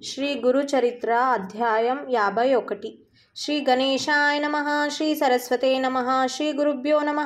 శ్రీ గురు చరిత్ర అధ్యాయం యాభై ఒకటి. శ్రీ గణేశాయ నమ శ్రీ సరస్వతే నమ శ్రీ గురుభ్యో నమ.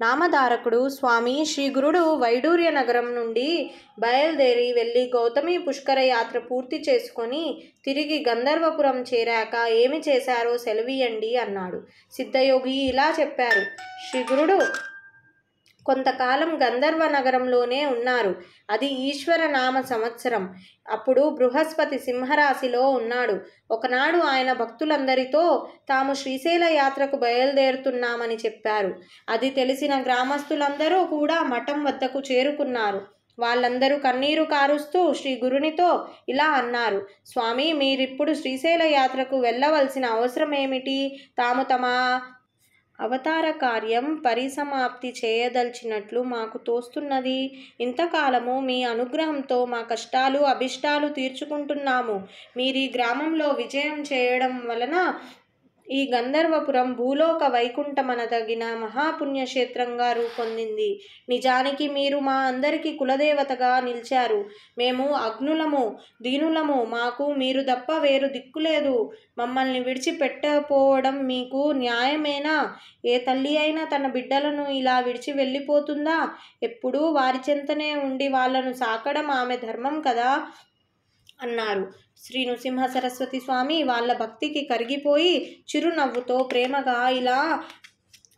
నామధారకుడు స్వామి శ్రీ గురుడు వైడూర్య నగరం నుండి బయలుదేరి వెళ్ళి గౌతమి పుష్కర యాత్ర పూర్తి చేసుకొని తిరిగి గంధర్వపురం చేరాక ఏమి చేశారో సెలవీయండి అన్నాడు. సిద్ధయోగి ఇలా చెప్పారు. శ్రీ గురుడు కొంతకాలం గంధర్వ నగరంలోనే ఉన్నారు. అది ఈశ్వర నామ సంవత్సరం. అప్పుడు బృహస్పతి సింహరాశిలో ఉన్నాడు. ఒకనాడు ఆయన భక్తులందరితో తాము శ్రీశైల యాత్రకు బయలుదేరుతున్నామని చెప్పారు. అది తెలిసిన గ్రామస్తులందరూ కూడా మఠం వద్దకు చేరుకున్నారు. వాళ్ళందరూ కన్నీరు కారుస్తూ శ్రీ గురునితో ఇలా అన్నారు. స్వామి మీరిప్పుడు శ్రీశైల యాత్రకు వెళ్ళవలసిన అవసరం ఏమిటి తాము తమ అవతార కార్యం పరిసమాప్తి చేయదలిచినట్లు మాకు తోస్తున్నది. ఇంతకాలము మీ అనుగ్రహంతో మా కష్టాలు అభిష్టాలు తీర్చుకుంటున్నాము. మీరు ఈ గ్రామంలో విజయం చేయడం వలన ఈ గంధర్వపురం భూలోక వైకుంఠమనదగిన మహాపుణ్యక్షేత్రంగా రూపొందింది. నిజానికి మీరు మా అందరికీ కులదేవతగా నిలిచారు. మేము అగ్నులము దీనులము మాకు మీరు తప్ప వేరు దిక్కులేదు మమ్మల్ని విడిచిపెట్టపోవడం మీకు న్యాయమేనా? ఏ తల్లి అయినా తన బిడ్డలను ఇలా విడిచి వెళ్ళిపోతుందా? ఎప్పుడూ వారి చెంతనే ఉండి వాళ్ళను సాకడం ఆమె ధర్మం కదా? అన్నారు. శ్రీ నృసింహ సరస్వతి స్వామి వాళ్ళ భక్తికి కరిగిపోయి చిరునవ్వుతో ప్రేమగా ఇలా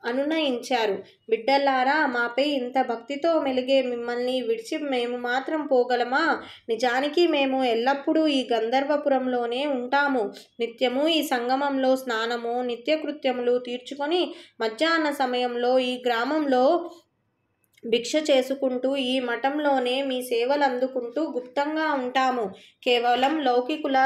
అనునయించారు. బిడ్డల్లారా మాపై ఇంత భక్తితో మెలిగే మిమ్మల్ని విడిచి మేము మాత్రం పోగలమా? నిజానికి మేము ఎల్లప్పుడూ ఈ గంధర్వపురంలోనే ఉంటాము. నిత్యము ఈ సంగమంలో స్నానము నిత్యకృత్యములు తీర్చుకొని మధ్యాహ్న సమయంలో ఈ గ్రామంలో భిక్ష చేసుకుంటూ ఈ మఠంలోనే మీ సేవలు అందుకుంటూ గుప్తంగా ఉంటాము. కేవలం లౌకికుల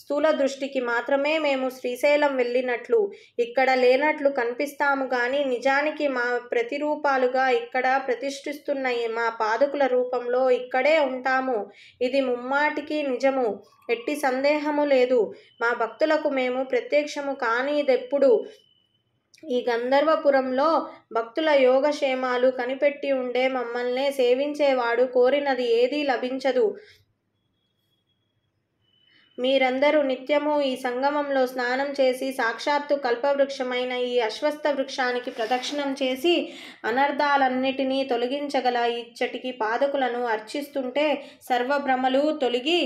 స్థూల దృష్టికి మాత్రమే మేము శ్రీశైలం వెళ్ళినట్లు ఇక్కడ లేనట్లు కనిపిస్తాము కానీ నిజానికి మా ప్రతిరూపాలుగా ఇక్కడ ప్రతిష్ఠిస్తున్న మా పాదుకుల రూపంలో ఇక్కడే ఉంటాము. ఇది ముమ్మాటికి నిజము. ఎట్టి సందేహము లేదు. మా భక్తులకు మేము ప్రత్యక్షము కానిదెప్పుడు ఈ గంధర్వపురంలో భక్తుల యోగక్షేమాలు కనిపెట్టి ఉండే మమ్మల్నే సేవించేవాడు కోరినది ఏదీ లభించదు. మీరందరూ నిత్యము ఈ సంగమంలో స్నానం చేసి సాక్షాత్తు కల్పవృక్షమైన ఈ అశ్వస్థ వృక్షానికి ప్రదక్షిణం చేసి అనర్థాలన్నిటినీ తొలగించగల ఇచ్చటికి పాదకులను అర్చిస్తుంటే సర్వభ్రమలు తొలగి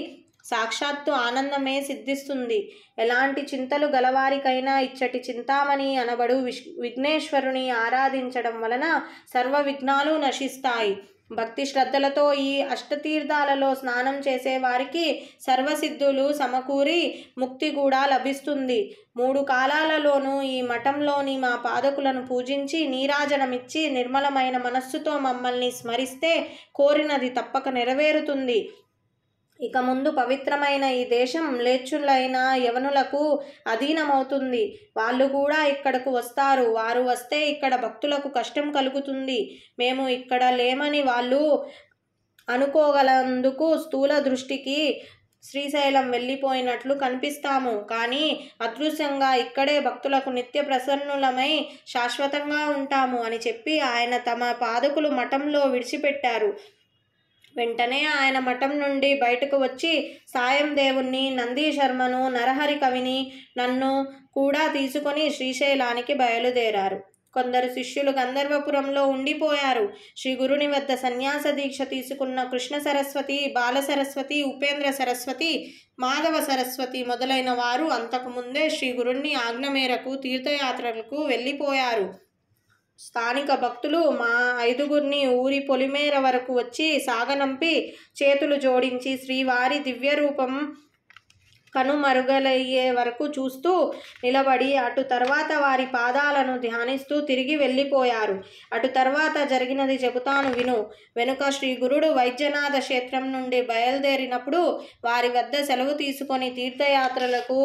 సాక్షాత్తు ఆనందమే సిద్ధిస్తుంది. ఎలాంటి చింతలు గలవారికైనా ఇచ్చటి చింతామణి అనబడు విష్ విఘ్నేశ్వరుని ఆరాధించడం వలన సర్వ విఘ్నాలు నశిస్తాయి. భక్తి శ్రద్ధలతో ఈ అష్టతీర్థాలలో స్నానం చేసే వారికి సర్వసిద్ధులు సమకూరి ముక్తి కూడా లభిస్తుంది. మూడు కాలాలలోనూ ఈ మఠంలోని మా పాదకులను పూజించి నీరాజనమిచ్చి నిర్మలమైన మనస్సుతో మమ్మల్ని స్మరిస్తే కోరినది తప్పక నెరవేరుతుంది. ఇక ముందు పవిత్రమైన ఈ దేశం లేచులైన యవనులకు అధీనమవుతుంది. వాళ్ళు కూడా ఇక్కడకు వస్తారు. వారు వస్తే ఇక్కడ భక్తులకు కష్టం కలుగుతుంది. మేము ఇక్కడ లేమని వాళ్ళు అనుకోగలందుకు స్థూల దృష్టికి శ్రీశైలం వెళ్ళిపోయినట్లు కనిపిస్తాము. కానీ అదృశ్యంగా ఇక్కడే భక్తులకు నిత్య ప్రసన్నులమై శాశ్వతంగా ఉంటాము అని చెప్పి ఆయన తమ పాదకులు మఠంలో విడిచిపెట్టారు. వెంటనే ఆయన మఠం నుండి బయటకు వచ్చి సాయం దేవుణ్ణి నంది శర్మను నరహరి కవిని నన్ను కూడా తీసుకొని శ్రీశైలానికి బయలుదేరారు. కొందరు శిష్యులు గంధర్వపురంలో ఉండిపోయారు. శ్రీ గురుని వద్ద సన్యాస దీక్ష తీసుకున్న కృష్ణ సరస్వతి బాల సరస్వతి ఉపేంద్ర సరస్వతి మాధవ సరస్వతి మొదలైన వారు అంతకుముందే శ్రీ గురుణ్ణి ఆజ్ఞ మేరకు తీర్థయాత్రలకు వెళ్ళిపోయారు. స్థానిక భక్తులు మా ఐదుగురిని ఊరి పొలిమేర వరకు వచ్చి సాగనంపి చేతులు జోడించి శ్రీవారి దివ్యరూపం కనుమరుగలయ్యే వరకు చూస్తూ నిలబడి అటు తర్వాత వారి పాదాలను ధ్యానిస్తూ తిరిగి వెళ్ళిపోయారు. అటు తర్వాత జరిగినది చెబుతాను విను. వెనుక శ్రీ గురుడు వైద్యనాథ క్షేత్రం నుండి బయలుదేరినప్పుడు వారి వద్ద సెలవు తీసుకొని తీర్థయాత్రలకు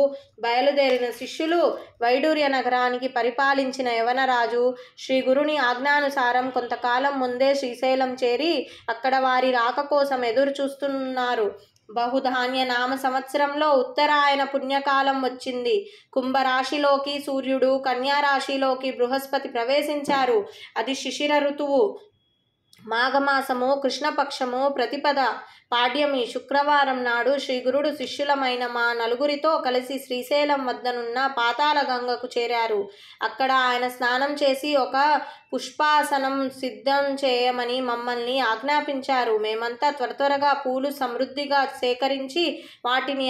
బయలుదేరిన శిష్యులు వైడూర్య నగరానికి పరిపాలించిన యవనరాజు శ్రీ గురుని ఆజ్ఞానుసారం కొంతకాలం ముందే శ్రీశైలం చేరి అక్కడ వారి రాక కోసం ఎదురు చూస్తున్నారు బహుధాన్య నామ సంవత్సరంలో ఉత్తరాయణ పుణ్యకాలం వచ్చింది. కుంభరాశిలోకి సూర్యుడు కన్యా రాశిలోకి బృహస్పతి ప్రవేశించారు. అది శిశిర ఋతువు. మాఘమాసము కృష్ణపక్షము ప్రతిపద పాడ్యమి శుక్రవారం నాడు శ్రీ గురుడు శిష్యులమైన మా నలుగురితో కలిసి శ్రీశైలం వద్దనున్న పాతాళ గంగకు చేరారు. అక్కడ ఆయన స్నానం చేసి ఒక పుష్పాసనం సిద్ధం చేయమని మమ్మల్ని ఆజ్ఞాపించారు. మేమంతా త్వర త్వరగా పూలు సమృద్ధిగా సేకరించి వాటిని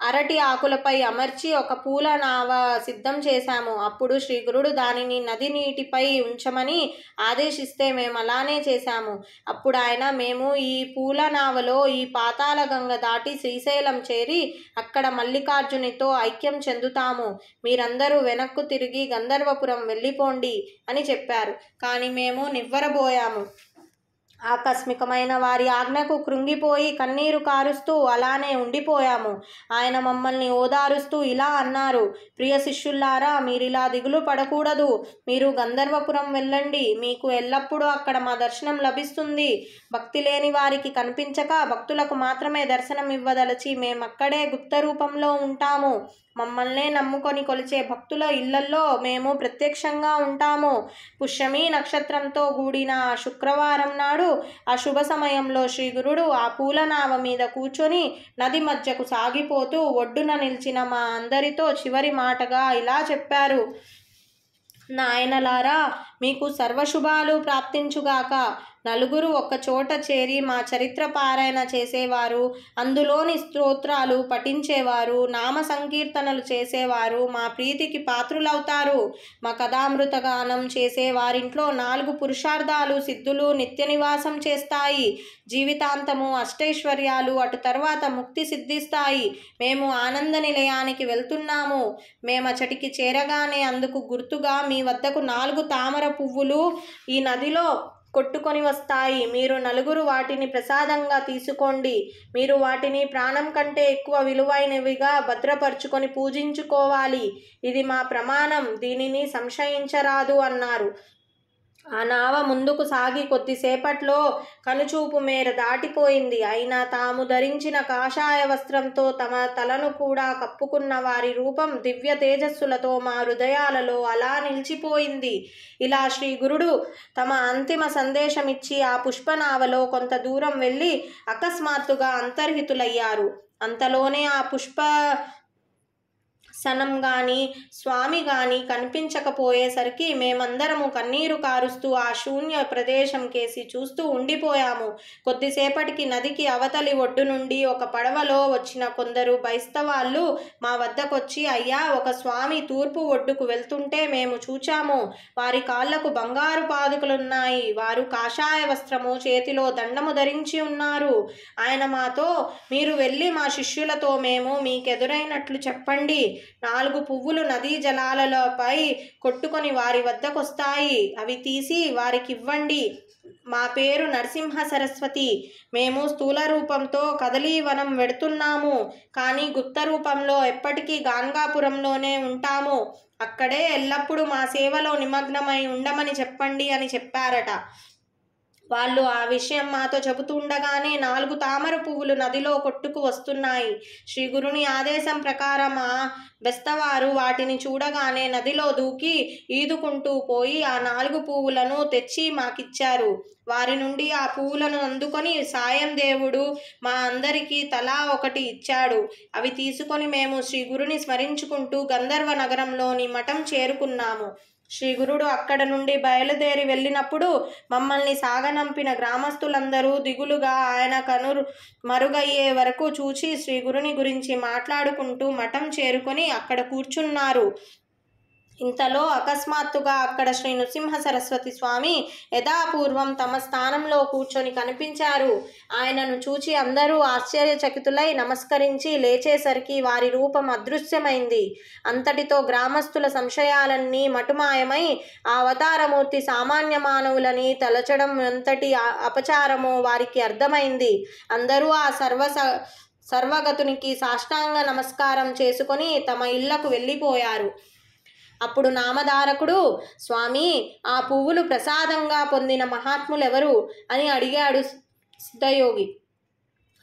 అరటి ఆకులపై అమర్చి ఒక పూల నావ సిద్ధం చేశాము. అప్పుడు శ్రీగురుడు దానిని నది నీటిపై ఉంచమని ఆదేశిస్తే మేము అలానే చేశాము. అప్పుడు ఆయన మేము ఈ పూల నావలో ఈ పాతాళ గంగ దాటి శ్రీశైలం చేరి అక్కడ మల్లికార్జునితో ఐక్యం చెందుతాము. మీరందరూ వెనక్కు తిరిగి గంధర్వపురం వెళ్ళిపోండి అని చెప్పారు. కానీ మేము నివ్వరబోయాము. ఆకస్మికమైన వారి ఆజ్ఞకు కృంగిపోయి కన్నీరు కారుస్తూ అలానే ఉండిపోయాము. ఆయన మమ్మల్ని ఓదారుస్తూ ఇలా అన్నారు ప్రియ శిష్యుల్లారా మీరిలా దిగులు పడకూడదు. మీరు గంధర్వపురం వెళ్ళండి. మీకు ఎల్లప్పుడూ అక్కడ మా దర్శనం లభిస్తుంది. భక్తి లేని వారికి కనిపించక భక్తులకు మాత్రమే దర్శనం ఇవ్వదలచి మేమక్కడే గుప్త రూపంలో ఉంటాము. మమ్మల్నే నమ్ముకొని కొలిచే భక్తుల ఇళ్ళల్లో మేము ప్రత్యక్షంగా ఉంటాము. పుష్యమి నక్షత్రంతో కూడిన శుక్రవారం నాడు ఆ శుభ సమయంలో శ్రీ గురుడు ఆ పూలనావ మీద కూర్చొని నది మధ్యకు సాగిపోతూ ఒడ్డున నిలిచిన మా అందరితో చివరి మాటగా ఇలా చెప్పారు. నాయనలారా మీకు సర్వశుభాలు ప్రాప్తించుగాక. నలుగురు ఒక్కచోట చేరి మా చరిత్ర పారాయణ చేసేవారు. అందులోని స్తోత్రాలు పఠించేవారు. నామ సంకీర్తనలు చేసేవారు. మా ప్రీతికి పాత్రులవుతారు. మా కథామృత గానం చేసే వారింట్లో నాలుగు పురుషార్థాలు సిద్ధులు నిత్య నివాసం చేస్తాయి. జీవితాంతము అష్టైశ్వర్యాలు అటు తర్వాత ముక్తి సిద్ధిస్తాయి. మేము ఆనంద నిలయానికి వెళ్తున్నాము. మేమచటికి చేరగానే అందుకు గుర్తుగా మీ వద్దకు నాలుగు తామర పువ్వులు ఈ నదిలో కొట్టుకొని వస్తాయి. మీరు నలుగురు వాటిని ప్రసాదంగా తీసుకోండి. మీరు వాటిని ప్రాణం కంటే ఎక్కువ విలువైనవిగా భద్రపరుచుకొని పూజించుకోవాలి. ఇది మా ప్రమాణం. దీనిని సంశయించరాదు అన్నారు. ఆ నావ ముందుకు సాగి కొద్దిసేపట్లో కనుచూపు మేర దాటిపోయింది. అయినా తాము ధరించిన కాషాయ వస్త్రంతో తమ తలను కూడా కప్పుకున్న వారి రూపం దివ్య తేజస్సులతో మా హృదయాలలో అలా నిలిచిపోయింది. ఇలా శ్రీ గురుడు తమ అంతిమ సందేశమిచ్చి ఆ పుష్పనావలో కొంత దూరం వెళ్ళి అకస్మాత్తుగా అంతర్హితులయ్యారు. అంతలోనే ఆ పుష్ప సనం కానీ స్వామి కానీ కనిపించకపోయేసరికి మేమందరము కన్నీరు కారుస్తూ ఆ శూన్య ప్రదేశం కేసి చూస్తూ ఉండిపోయాము. కొద్దిసేపటికి నదికి అవతలి ఒడ్డు నుండి ఒక పడవలో వచ్చిన కొందరు బైస్తవాళ్ళు మా వద్దకొచ్చి అయ్యా ఒక స్వామి తూర్పు ఒడ్డుకు వెళ్తుంటే మేము చూచాము. వారి కాళ్ళకు బంగారు పాదుకలున్నాయి. వారు కాషాయ వస్త్రము చేతిలో దండము ధరించి ఉన్నారు. ఆయన మాతో మీరు వెళ్ళి మా శిష్యులతో మేము మీకెదురైనట్లు చెప్పండి. నాలుగు పువ్వులు నదీ జలాలలోపై కొట్టుకొని వారి వద్దకొస్తాయి. అవి తీసి వారికి ఇవ్వండి మా పేరు నరసింహ సరస్వతి. మేము స్థూల రూపంతో కదలీవనం వెడుతున్నాము. కానీ గుప్త రూపంలో ఎప్పటికీ గాన్గాపురంలోనే ఉంటాము. అక్కడే ఎల్లప్పుడూ మా సేవలో నిమగ్నమై ఉండమని చెప్పండి అని చెప్పారట. వాళ్ళు ఆ విషయం మాతో చెబుతుండగానే నాలుగు తామర పువ్వులు నదిలో కొట్టుకు వస్తున్నాయి. శ్రీ గురుని ఆదేశం ప్రకారం ఆ బెస్తవారు వాటిని చూడగానే నదిలో దూకి ఈదుకుంటూ పోయి ఆ నాలుగు పువ్వులను తెచ్చి మాకిచ్చారు. వారి నుండి ఆ పువ్వులను అందుకొని సాయం దేవుడు మా అందరికీ తలా ఒకటి ఇచ్చాడు. అవి తీసుకొని మేము శ్రీ గురుని స్మరించుకుంటూ గంధర్వ నగరంలోని మఠం చేరుకున్నాము. శ్రీ గురుడు అక్కడ నుండి బయలుదేరి వెళ్ళినప్పుడు మమ్మల్ని సాగనంపిన గ్రామస్తులందరూ దిగులుగా ఆయన కనురు మరుగయ్యే వరకు చూచి శ్రీ గురుని గురించి మాట్లాడుకుంటూ మఠం చేరుకొని అక్కడ కూర్చున్నారు. ఇంతలో అకస్మాత్తుగా అక్కడ శ్రీ నృసింహ సరస్వతి స్వామి యథాపూర్వం తమ స్థానంలో కూర్చొని కనిపించారు. ఆయనను చూచి అందరూ ఆశ్చర్యచకితులై నమస్కరించి లేచేసరికి వారి రూపం అదృశ్యమైంది. అంతటితో గ్రామస్తుల సంశయాలన్నీ మటుమాయమై ఆ అవతారమూర్తి సామాన్య మానవులని తలచడం ఎంతటి అపచారమో వారికి అర్థమైంది. అందరూ ఆ సర్వ స- సర్వగతునికి సాష్టాంగ నమస్కారం చేసుకొని తమ ఇళ్ళకు వెళ్ళిపోయారు. అప్పుడు నామధారకుడు స్వామి ఆ పువ్వులు ప్రసాదంగా పొందిన మహాత్ములెవరు? అని అడిగాడు సిద్ధయోగి.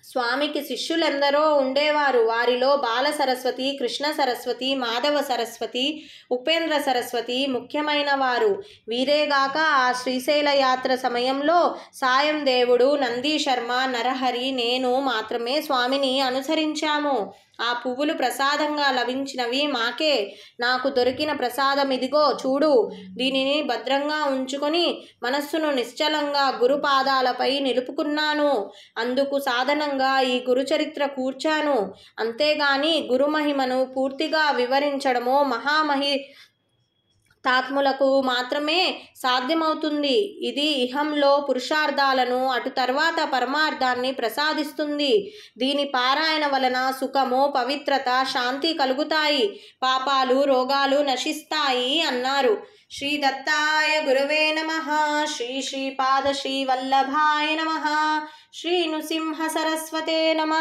స్వామికి శిష్యులెందరో ఉండేవారు. వారిలో బాల సరస్వతి కృష్ణ సరస్వతి మాధవ సరస్వతి ఉపేంద్ర సరస్వతి ముఖ్యమైన వారు వీరేగాక ఆ శ్రీశైల యాత్ర సమయంలో సాయం దేవుడు నంది శర్మ నరహరి నేను మాత్రమే స్వామిని అనుసరించాము. ఆ పువ్వులు ప్రసాదంగా లభించినవి. మాకే నాకు దొరికిన ప్రసాదం ఇదిగో చూడు. దీనిని భద్రంగా ఉంచుకొని మనస్సును నిశ్చలంగా గురు పాదాలపై నిలుపుకున్నాను. అందుకు సాధనంగా ఈ గురుచరిత్ర కూర్చాను. అంతేగాని గురుమహిమను పూర్తిగా వివరించడమో మహామహి తాత్ములకు మాత్రమే సాధ్యమవుతుంది. ఇది ఇహంలో పురుషార్థాలను అటు తర్వాత పరమార్థాన్ని ప్రసాదిస్తుంది. దీని పారాయణ వలన సుఖము పవిత్రత శాంతి కలుగుతాయి. పాపాలు రోగాలు నశిస్తాయి అన్నారు. శ్రీ దత్తాయ గురువే నమ. శ్రీ శ్రీపాద శ్రీ వల్లభాయ నమ. శ్రీ నృసింహ సరస్వతే నమ.